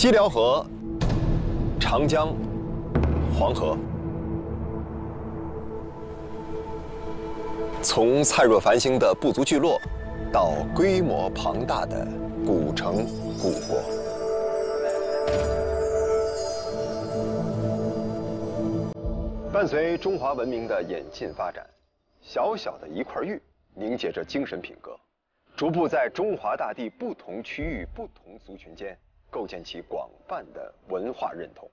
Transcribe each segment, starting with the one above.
西辽河、长江、黄河，从灿若繁星的部族聚落，到规模庞大的古城古国，伴随中华文明的演进发展，小小的一块玉凝结着精神品格，逐步在中华大地不同区域、不同族群间。构建起广泛的文化认同，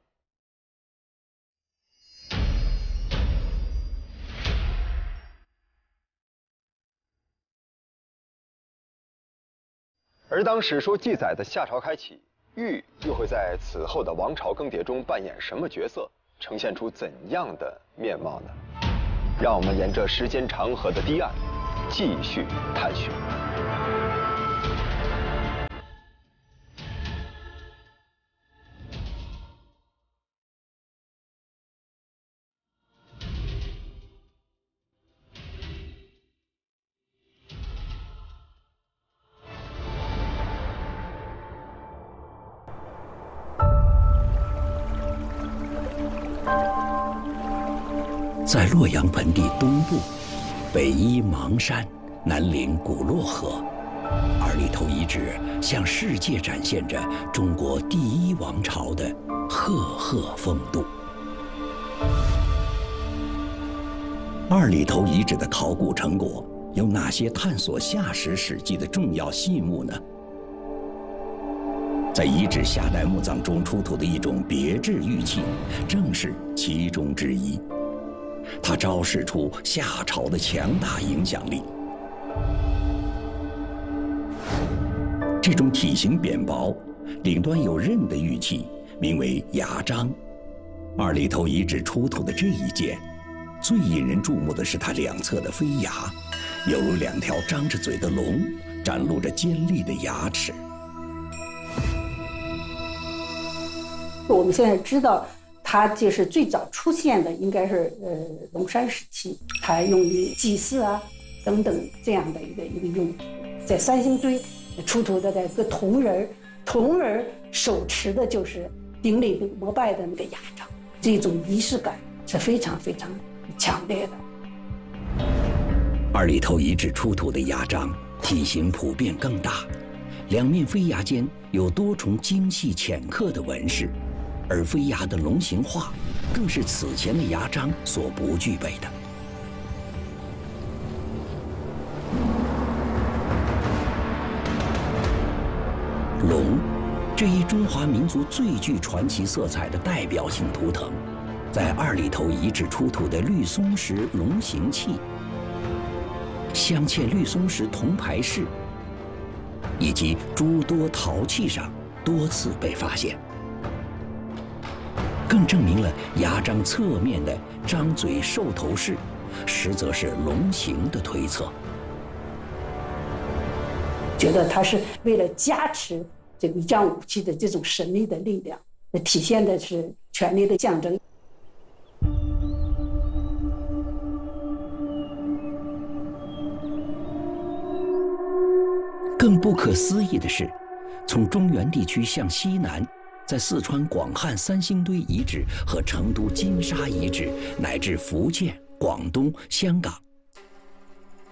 而当史书记载的夏朝开启，玉又会在此后的王朝更迭中扮演什么角色，呈现出怎样的面貌呢？让我们沿着时间长河的堤岸，继续探寻。盆地东部，北依邙山，南临古洛河，二里头遗址向世界展现着中国第一王朝的赫赫风度。二里头遗址的考古成果有哪些探索夏史史迹的重要细目呢？在遗址夏代墓葬中出土的一种别致玉器，正是其中之一。它昭示出夏朝的强大影响力。这种体型扁薄、顶端有刃的玉器，名为牙璋。二里头遗址出土的这一件，最引人注目的是它两侧的飞牙，犹如两条张着嘴的龙，展露着尖利的牙齿。我们现在知道。它就是最早出现的，应该是呃龙山时期，它用于祭祀啊等等这样的一个一个用途。在三星堆出土的那个铜人，铜人手持的就是顶礼膜拜的那个牙璋，这种仪式感是非常非常强烈的。二里头遗址出土的牙璋体型普遍更大，两面飞牙间有多重精细浅刻的纹饰。而飞牙的龙形化，更是此前的牙璋所不具备的。龙，这一中华民族最具传奇色彩的代表性图腾，在二里头遗址出土的绿松石龙形器、镶嵌绿松石铜牌饰以及诸多陶器上多次被发现。更证明了牙璋侧面的张嘴兽头式，实则是龙形的推测。觉得他是为了加持这个一张武器的这种神秘的力量，体现的是权力的象征。更不可思议的是，从中原地区向西南。在四川广汉三星堆遗址和成都金沙遗址，乃至福建、广东、香港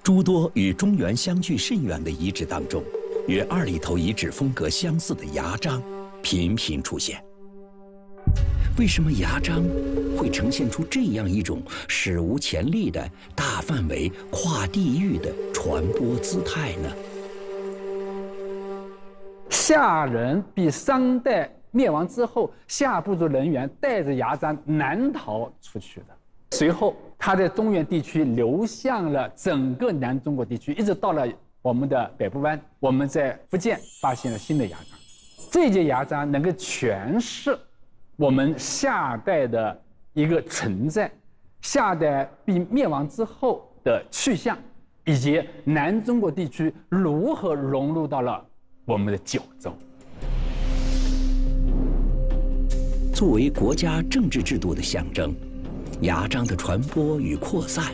诸多与中原相距甚远的遗址当中，与二里头遗址风格相似的牙璋频频出现。为什么牙璋会呈现出这样一种史无前例的大范围跨地域的传播姿态呢？夏人比商代。灭亡之后，夏部族人员带着牙璋南逃出去的。随后，他在中原地区流向了整个南中国地区，一直到了我们的北部湾。我们在福建发现了新的牙璋，这件牙璋能够诠释我们夏代的一个存在，夏代被灭亡之后的去向，以及南中国地区如何融入到了我们的九州。作为国家政治制度的象征，牙璋的传播与扩散，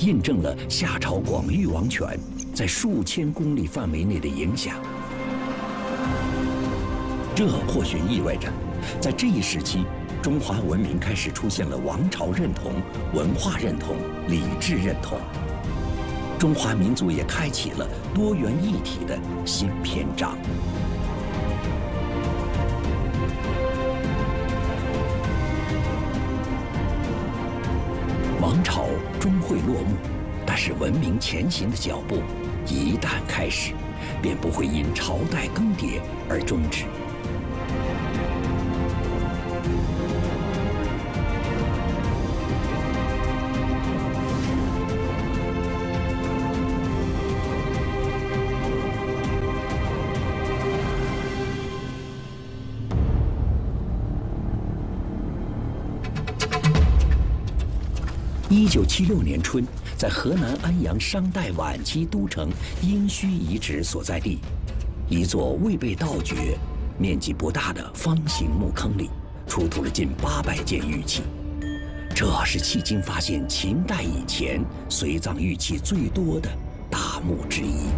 印证了夏朝广域王权在数千公里范围内的影响。这或许意味着，在这一时期，中华文明开始出现了王朝认同、文化认同、礼制认同，中华民族也开启了多元一体的新篇章。朝终会落幕，但是文明前行的脚步一旦开始，便不会因朝代更迭而终止。九七六年春，在河南安阳商代晚期都城殷墟遗址所在地，一座未被盗掘、面积不大的方形墓坑里，出土了近八百件玉器。这是迄今发现秦代以前随葬玉器最多的大墓之一。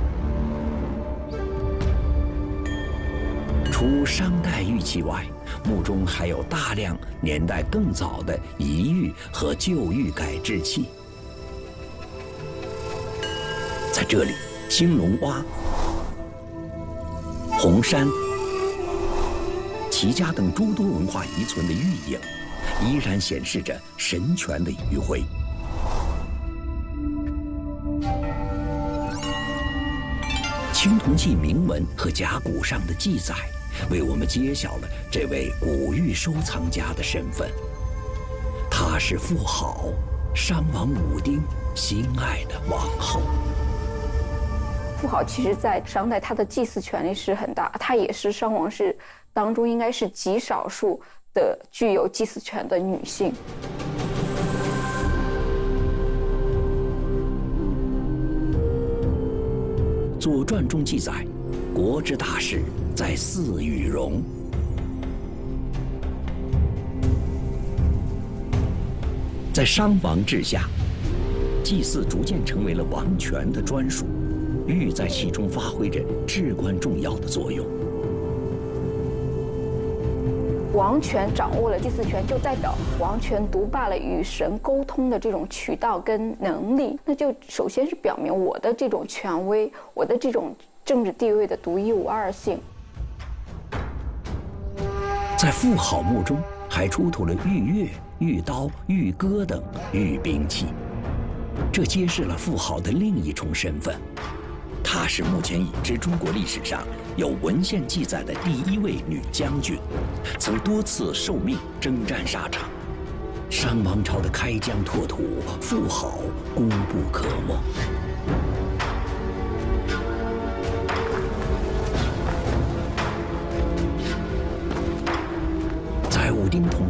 除商代玉器外，墓中还有大量年代更早的遗玉和旧玉改制器。在这里，兴隆洼、红山、齐家等诸多文化遗存的玉影，依然显示着神权的余晖。青铜器铭文和甲骨上的记载。为我们揭晓了这位古玉收藏家的身份。她是妇好商王武丁心爱的王后。妇好其实，在商代，他的祭祀权力是很大，她也是商王室当中应该是极少数的具有祭祀权的女性。《左传》中记载。国之大事，在祀与戎。在商王治下，祭祀逐渐成为了王权的专属，玉在其中发挥着至关重要的作用。王权掌握了祭祀权，就代表王权独霸了与神沟通的这种渠道跟能力。那就首先是表明我的这种权威，我的这种。政治地位的独一无二性，在妇好墓中还出土了玉钺、玉刀、玉戈等玉兵器，这揭示了妇好的另一重身份，她是目前已知中国历史上有文献记载的第一位女将军，曾多次受命征战沙场，商王朝的开疆拓土，妇好功不可没。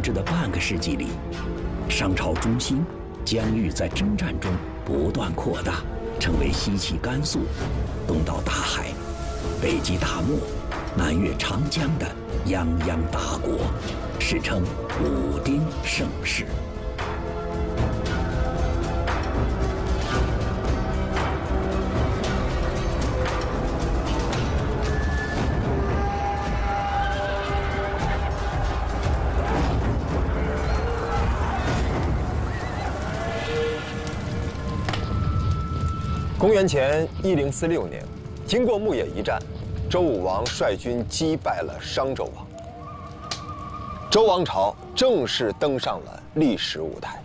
治的半个世纪里，商朝中心疆域在征战中不断扩大，成为西起甘肃、东到大海、北及大漠、南越长江的泱泱大国，史称武丁盛世。公元前一零四六年，经过牧野一战，周武王率军击败了商纣王，周王朝正式登上了历史舞台。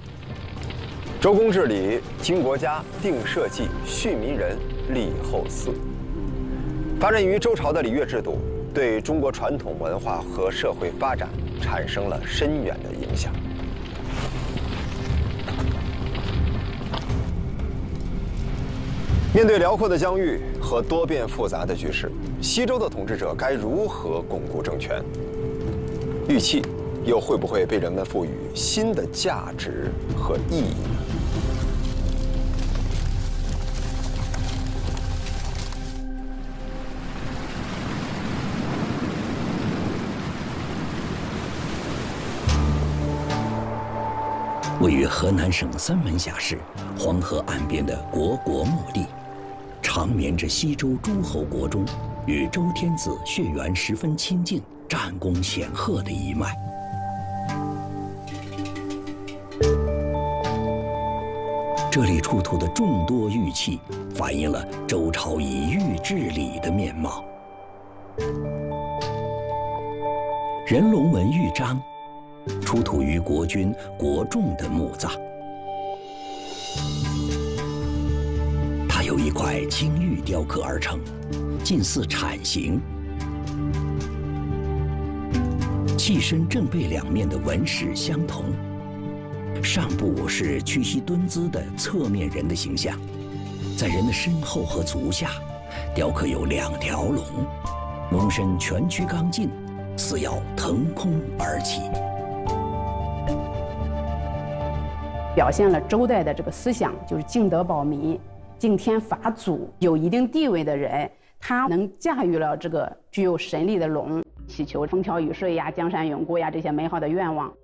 周公治理，经国家，定社稷，恤民人，立后嗣。发展于周朝的礼乐制度，对中国传统文化和社会发展产生了深远的影响。面对辽阔的疆域和多变复杂的局势，西周的统治者该如何巩固政权？玉器又会不会被人们赋予新的价值和意义呢？位于河南省三门峡市黄河岸边的虢国墓地。长眠着西周诸侯国中与周天子血缘十分亲近、战功显赫的一脉。这里出土的众多玉器，反映了周朝以玉治礼的面貌。人龙纹玉章，出土于国君国仲的墓葬。一块青玉雕刻而成，近似铲形。器身正背两面的纹饰相同。上部是屈膝蹲姿的侧面人的形象，在人的身后和足下，雕刻有两条龙，龙身蜷曲刚劲，似要腾空而起，表现了周代的这个思想，就是敬德保民、敬天法祖，有一定地位的人，他能驾驭了这个具有神力的龙，祈求风调雨顺呀、江山永固呀这些美好的愿望。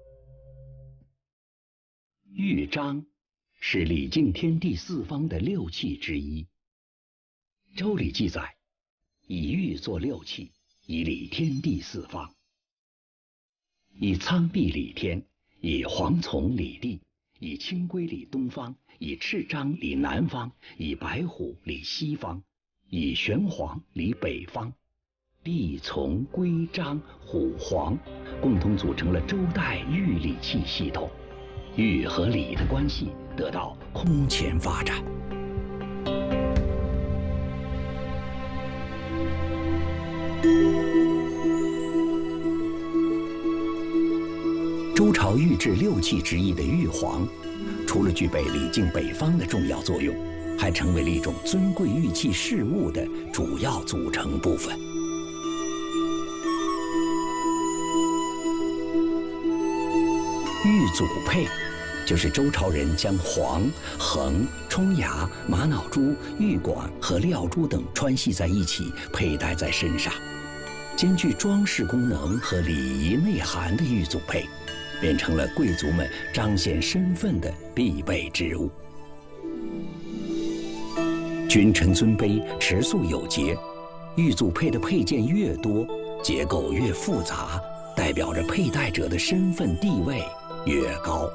玉章是礼敬天地四方的六器之一。周礼记载，以玉作六器，以礼天地四方。以苍璧礼天，以黄丛礼地，以青龟礼东方，以赤章礼南方，以白虎礼西方，以玄黄礼北方。地从龟章虎黄，共同组成了周代玉礼器系统。玉和礼的关系得到空前发展。周朝玉制六器之一的玉皇，除了具备礼敬北方的重要作用，还成为了一种尊贵玉器饰物的主要组成部分。玉组佩。就是周朝人将黄、衡、冲牙、玛瑙珠、玉管和料珠等穿系在一起，佩戴在身上，兼具装饰功能和礼仪内涵的玉组佩，变成了贵族们彰显身份的必备之物。君臣尊卑，持素有节，玉组佩的配件越多，结构越复杂，代表着佩戴者的身份地位越高。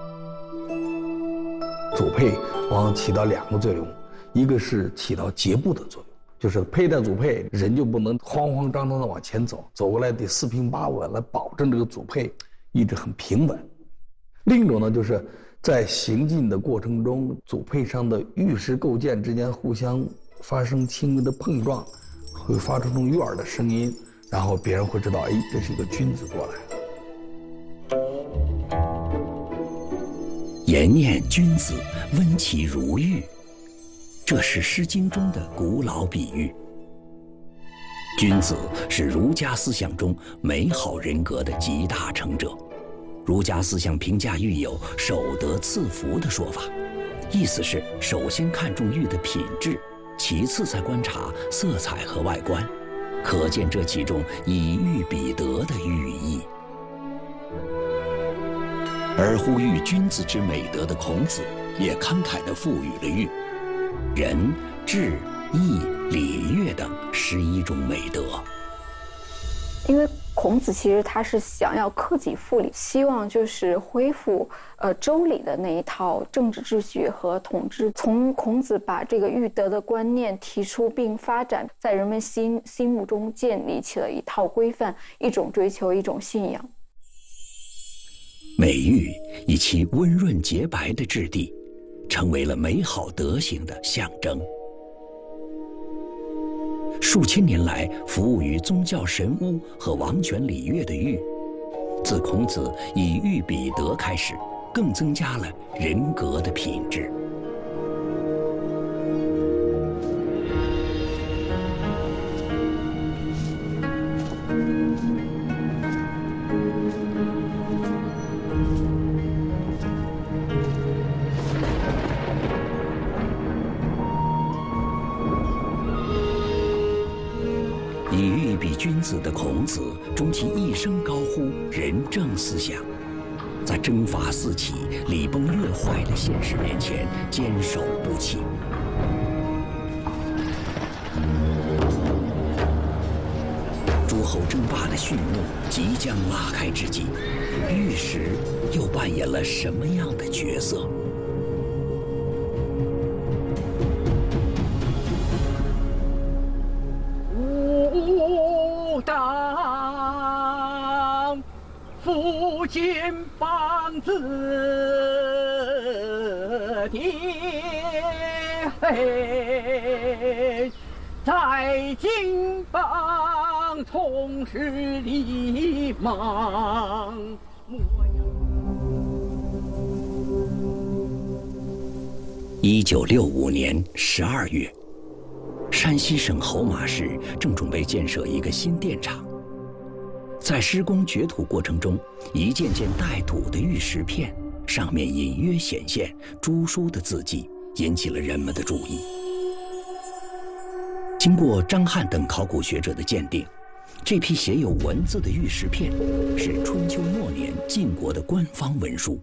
组佩往往起到两个作用，一个是起到节步的作用，就是佩戴组佩，人就不能慌慌张张的往前走，走过来得四平八稳，来保证这个组佩一直很平稳。另一种呢，就是在行进的过程中，组配上的玉石构件之间互相发生轻微的碰撞，会发出这种悦耳的声音，然后别人会知道，哎，这是一个君子过来。言念君子，温其如玉，这是《诗经》中的古老比喻。君子是儒家思想中美好人格的集大成者。儒家思想评价玉有“守德赐福”的说法，意思是首先看重玉的品质，其次再观察色彩和外观，可见这其中以玉比德的寓意。而呼吁君子之美德的孔子，也慷慨地赋予了玉仁、智、义、礼、乐等十一种美德。因为孔子其实他是想要克己复礼，希望就是恢复呃周礼的那一套政治秩序和统治。从孔子把这个育德的观念提出并发展，在人们心心目中建立起了一套规范，一种追求，一种信仰。美玉以其温润洁白的质地，成为了美好德行的象征。数千年来服务于宗教神巫和王权礼乐的玉，自孔子以玉比德开始，更增加了人格的品质。君子的孔子，终其一生高呼仁政思想，在征伐四起、礼崩乐坏的现实面前坚守不弃。诸侯争霸的序幕即将拉开之际，玉石又扮演了什么样的角色？福建梆子爹。在金榜同时立忙。一九六五年十二月，山西省侯马市正准备建设一个新电厂，在施工掘土过程中，一件件带土的玉石片上面隐约显现朱书的字迹，引起了人们的注意。经过张翰等考古学者的鉴定，这批写有文字的玉石片是春秋末年晋国的官方文书。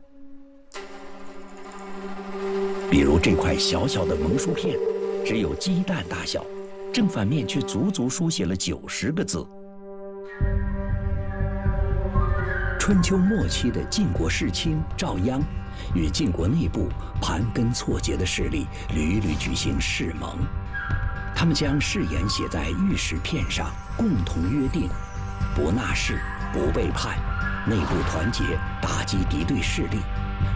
比如这块小小的蒙书片，只有鸡蛋大小，正反面却足足书写了九十个字。春秋末期的晋国世卿赵鞅，与晋国内部盘根错节的势力屡屡举行誓盟。他们将誓言写在玉石片上，共同约定：不纳誓，不背叛，内部团结，打击敌对势力，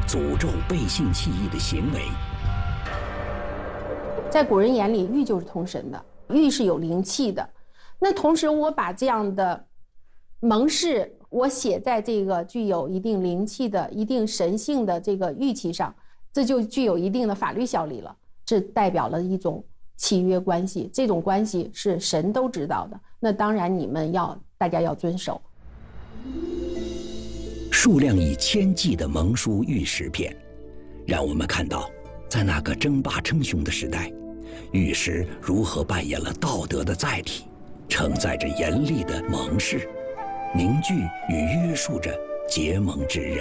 诅咒背信弃义的行为。在古人眼里，玉就是通神的，玉是有灵气的。那同时，我把这样的盟誓，我写在这个具有一定灵气的、一定神性的这个玉器上，这就具有一定的法律效力了。这代表了一种。契约关系，这种关系是神都知道的。那当然，你们要大家要遵守。数量以千计的蒙书玉石片，让我们看到，在那个争霸称雄的时代，玉石如何扮演了道德的载体，承载着严厉的盟誓，凝聚与约束着结盟之人。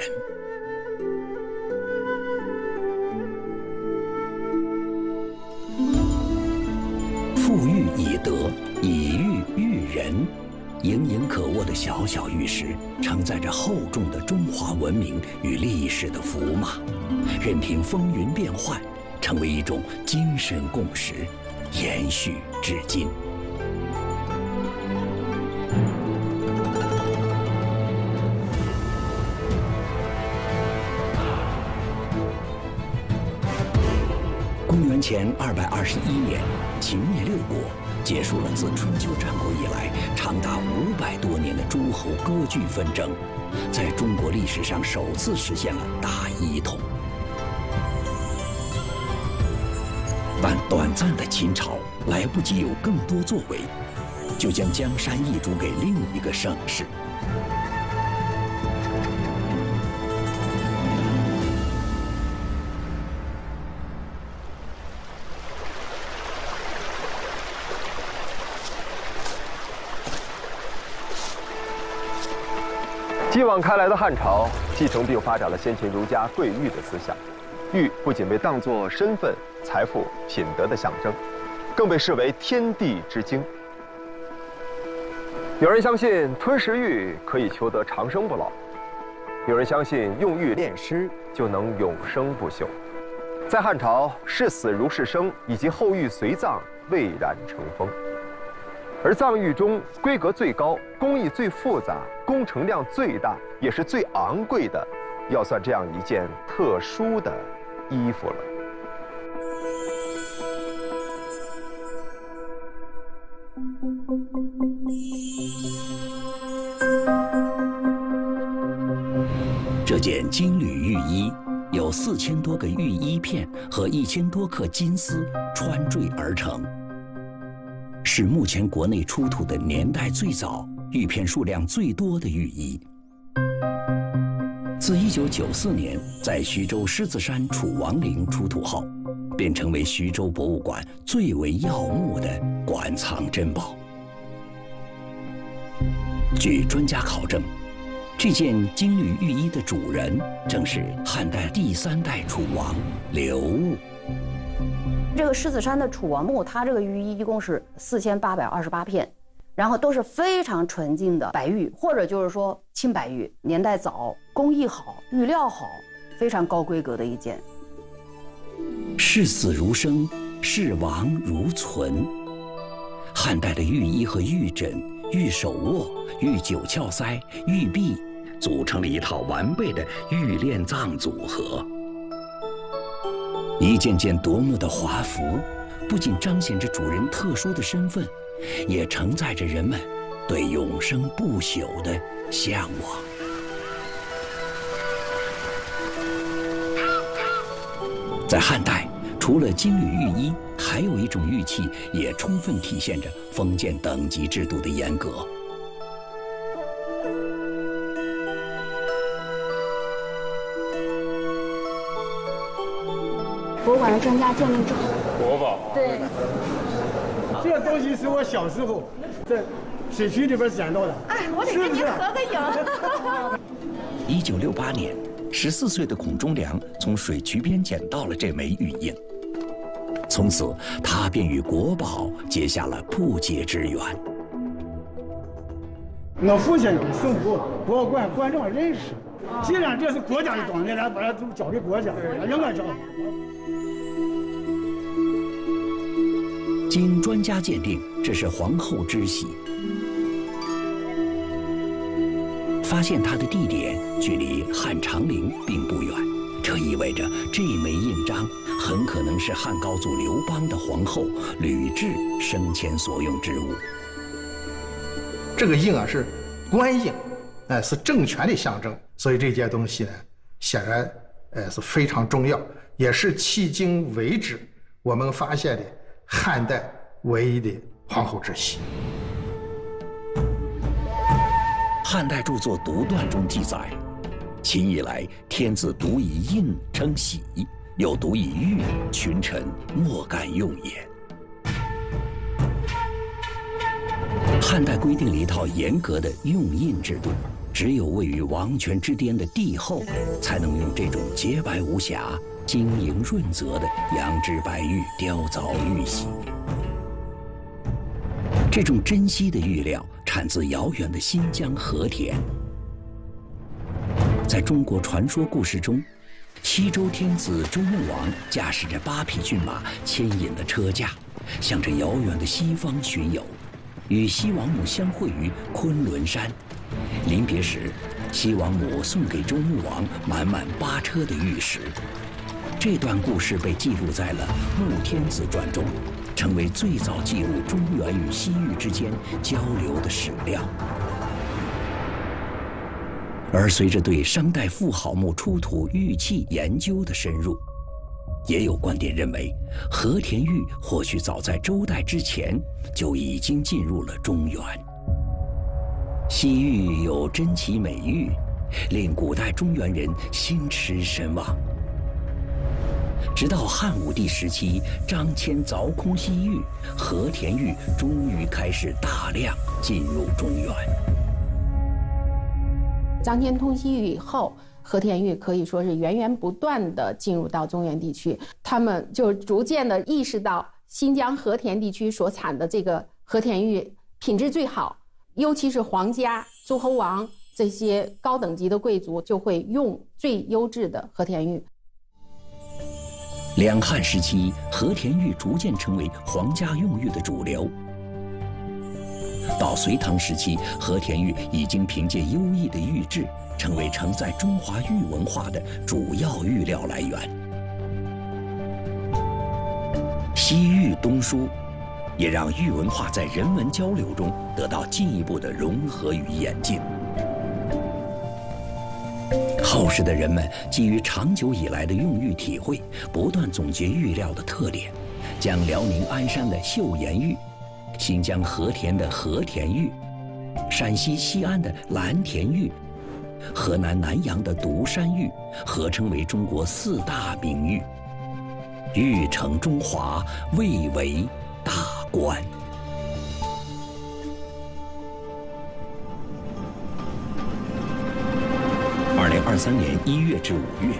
富裕以德，以玉育人。盈盈可握的小小玉石，承载着厚重的中华文明与历史的符码，任凭风云变幻，成为一种精神共识，延续至今。前二百二十一年。秦灭六国，结束了自春秋战国以来长达五百多年的诸侯割据纷争，在中国历史上首次实现了大一统。但短暂的秦朝来不及有更多作为，就将江山易主给另一个盛世。继往开来的汉朝，继承并发展了先秦儒家贵玉的思想。玉不仅被当作身份、财富、品德的象征，更被视为天地之精。有人相信吞食玉可以求得长生不老，有人相信用玉炼尸就能永生不朽。在汉朝，视死如是生以及后玉随葬蔚然成风。而藏玉中规格最高、工艺最复杂、工程量最大，也是最昂贵的，要算这样一件特殊的衣服了。这件金缕玉衣，有四千多个玉衣片和一千多克金丝穿缀而成。是目前国内出土的年代最早、玉片数量最多的玉衣。自1994年在徐州狮子山楚王陵出土后，便成为徐州博物馆最为耀目的馆藏珍宝。据专家考证，这件金缕玉衣的主人正是汉代第三代楚王刘戊。这个狮子山的楚王墓，它这个玉衣一共是四千八百二十八片，然后都是非常纯净的白玉，或者就是说青白玉，年代早，工艺好，玉料好，非常高规格的一件。视死如生，视亡如存。汉代的玉衣和玉枕、玉手握、玉九窍塞、玉璧，组成了一套完备的玉炼藏组合。一件件夺目的华服，不仅彰显着主人特殊的身份，也承载着人们对永生不朽的向往。在汉代，除了金缕玉衣，还有一种玉器也充分体现着封建等级制度的严格。博物馆的专家鉴定证。国宝。对。这东西是我小时候在水渠里边捡到的。哎，我得跟您合个影。一九六八年，十四岁的孔忠良从水渠边捡到了这枚玉印，从此他便与国宝结下了不解之缘。我父亲送博博物馆馆长认识，既然这是国家的东西，咱把它都交给国家，让我照。经专家鉴定，这是皇后之玺。发现它的地点距离汉长陵并不远，这意味着这枚印章很可能是汉高祖刘邦的皇后吕雉生前所用之物。这个印啊是官印，哎是政权的象征，所以这件东西呢显然呃是非常重要，也是迄今为止我们发现的汉代唯一的皇后之玺。汉代著作《独断》中记载，秦以来，天子独以印称玺，又独以玉，群臣莫敢用也。汉代规定了一套严格的用印制度，只有位于王权之巅的帝后，才能用这种洁白无瑕、晶莹润泽的羊脂白玉雕凿玉玺。这种珍稀的玉料产自遥远的新疆和田。在中国传说故事中，西周天子周穆王驾驶着八匹骏马牵引的车驾，向着遥远的西方巡游，与西王母相会于昆仑山。临别时，西王母送给周穆王满满八车的玉石。这段故事被记录在了《穆天子传》中。成为最早记录中原与西域之间交流的史料。而随着对商代妇好墓出土玉器研究的深入，也有观点认为，和田玉或许早在周代之前就已经进入了中原。西域有珍奇美玉，令古代中原人心驰神往。直到汉武帝时期，张骞凿空西域，和田玉终于开始大量进入中原。张骞通西域以后，和田玉可以说是源源不断的进入到中原地区，他们就逐渐的意识到新疆和田地区所产的这个和田玉品质最好，尤其是皇家、诸侯王这些高等级的贵族就会用最优质的和田玉。两汉时期，和田玉逐渐成为皇家用玉的主流。到隋唐时期，和田玉已经凭借优异的玉质，成为承载中华玉文化的主要玉料来源。西域东输，也让玉文化在人文交流中得到进一步的融合与演进。后世的人们基于长久以来的用玉体会，不断总结玉料的特点，将辽宁鞍山的岫岩玉、新疆和田的和田玉、陕西西安的蓝田玉、河南南阳的独山玉合称为中国四大名玉。玉成中华，蔚为大观。二三年一月至五月，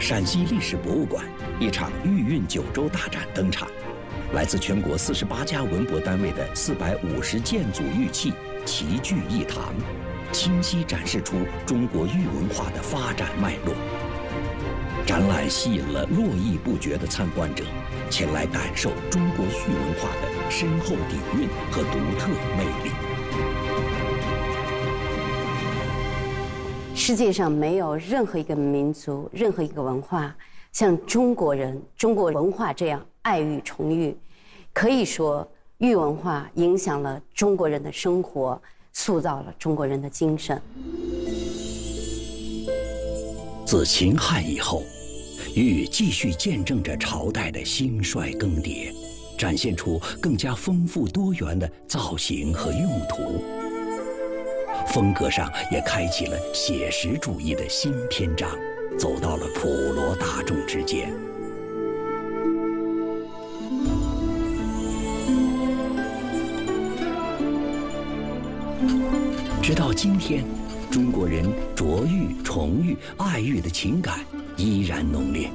陕西历史博物馆一场玉运九州大展登场，来自全国四十八家文博单位的四百五十件组玉器齐聚一堂，清晰展示出中国玉文化的发展脉络。展览吸引了络绎不绝的参观者前来感受中国玉文化的深厚底蕴和独特魅力。世界上没有任何一个民族、任何一个文化像中国人、中国文化这样爱玉崇玉。可以说，玉文化影响了中国人的生活，塑造了中国人的精神。自秦汉以后，玉继续见证着朝代的兴衰更迭，展现出更加丰富多元的造型和用途。风格上也开启了写实主义的新篇章，走到了普罗大众之间。直到今天，中国人着玉、崇玉、爱玉的情感依然浓烈，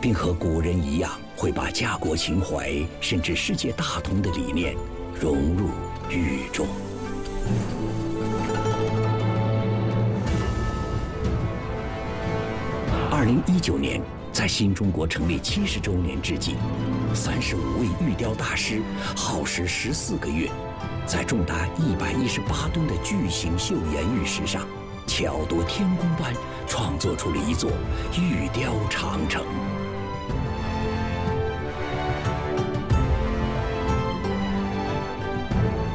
并和古人一样，会把家国情怀甚至世界大同的理念融入玉中。二零一九年，在新中国成立七十周年之际，三十五位玉雕大师耗时十四个月。在重达一百一十八吨的巨型岫岩玉石上，巧夺天工般创作出了一座玉雕长城。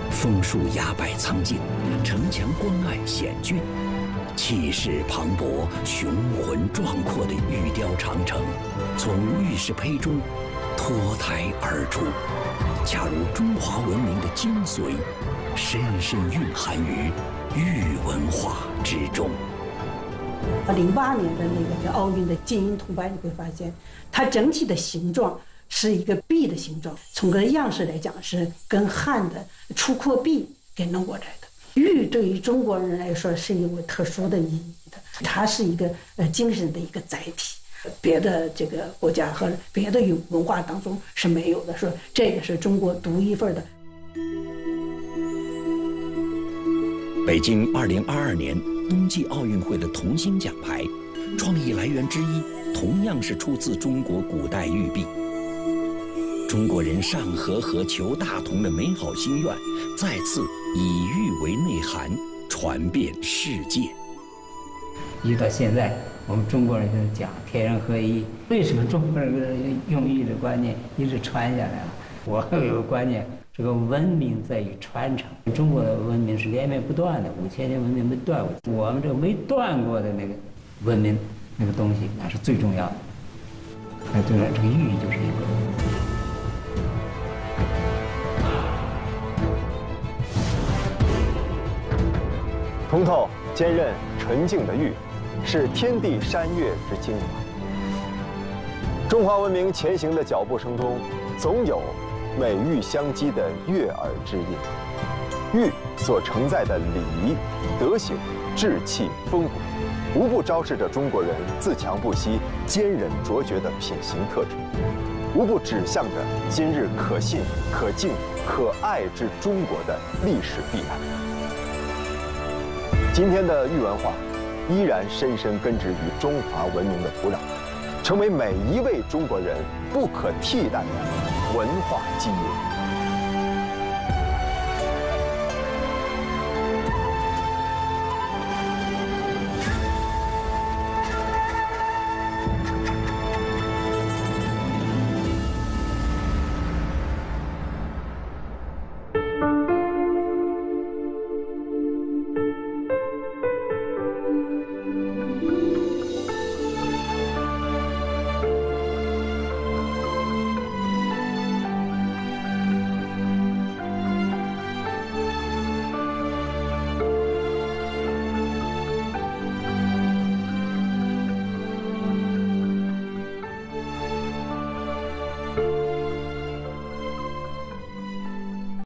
枫树压柏苍劲，城墙关隘险峻，气势磅礴、雄浑壮阔的玉雕长城，从玉石胚中脱胎而出。恰如中华文明的精髓，深深蕴含于玉文化之中。零八年的那个奥运的金银铜牌，你会发现，它整体的形状是一个币的形状，从个样式来讲是跟汉的出阔币给弄过来的。玉对于中国人来说是有特殊的意义的，它是一个呃精神的一个载体。别的这个国家和别的文文化当中是没有的，说这个是中国独一份的。北京二零二二年冬季奥运会的铜芯奖牌，创意来源之一同样是出自中国古代玉璧。中国人上河和求大同的美好心愿，再次以玉为内涵，传遍世界。一直到现在。我们中国人就讲天人合一，为什么中国人用玉的观念一直传下来了？我有个观念，这个文明在于传承。中国的文明是连绵不断的，五千年文明没断过。我们这个没断过的那个文明，那个东西那是最重要的。那对了，这个玉就是一个。通透、坚韧、纯净的玉。是天地山岳之精华。中华文明前行的脚步声中，总有美玉相击的悦耳之音。玉所承载的礼仪、德行、志气、风骨，无不昭示着中国人自强不息、坚韧卓绝的品行特质，无不指向着今日可信、可敬、可爱之中国的历史必然。今天的玉文化。依然深深根植于中华文明的土壤，成为每一位中国人不可替代的文化基因。